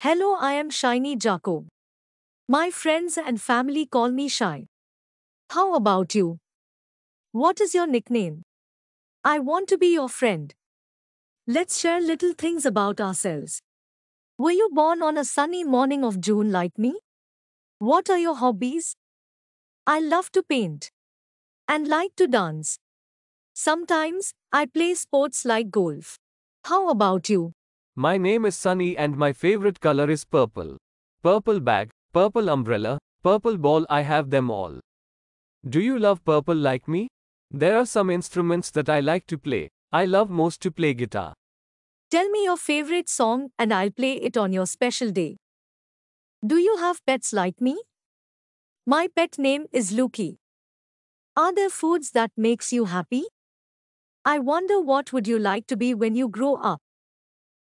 Hello, I am Shiny Jacob. My friends and family call me Shy. How about you? What is your nickname? I want to be your friend. Let's share little things about ourselves. Were you born on a sunny morning of June like me? What are your hobbies? I love to paint and like to dance. Sometimes I play sports like golf. How about you? My name is Sunny and my favorite color is purple. Purple bag, purple umbrella, purple ball, I have them all. Do you love purple like me? There are some instruments that I like to play. I love most to play guitar. Tell me your favorite song and I'll play it on your special day. Do you have pets like me? My pet name is Luki. Are there foods that makes you happy? I wonder what would you like to be when you grow up?